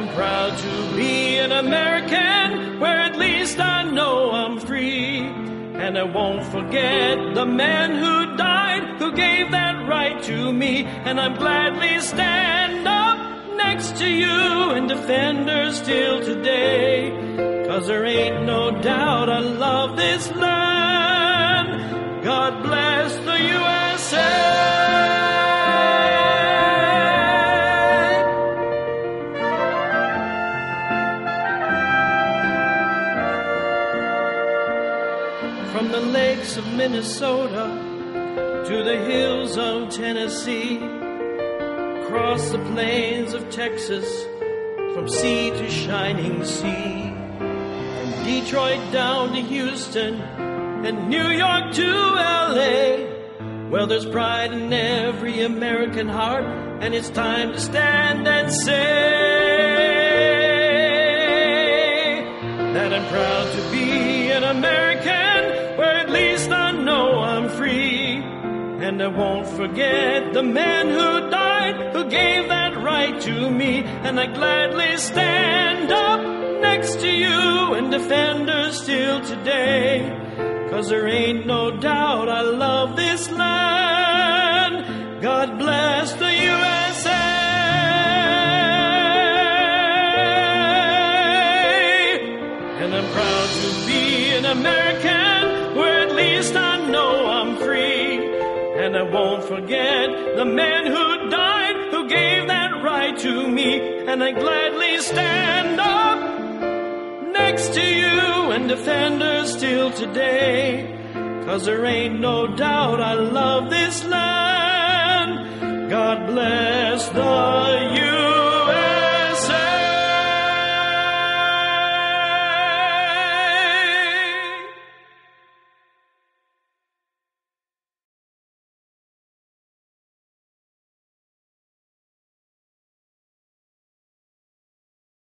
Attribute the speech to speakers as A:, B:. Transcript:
A: I'm proud to be an American where at least I know I'm free. And I won't forget the man who died, who gave that right to me. And I'm gladly stand up next to you and defend her still today. Cause there ain't no doubt I love this land. God bless From the lakes of Minnesota to the hills of Tennessee, across the plains of Texas, from sea to shining sea, from Detroit down to Houston, and New York to LA. Well, there's pride in every American heart, and it's time to stand and say that I'm proud to be an American, And I won't forget the man who died, who gave that right to me. And I gladly stand up next to you and defend her still today. Cause there ain't no doubt I love this land. God bless the USA. And I'm proud to be an American And I won't forget the man who died, who gave that right to me. And I gladly stand up next to you and defend her still today. Cause there ain't no doubt I love this land. God bless the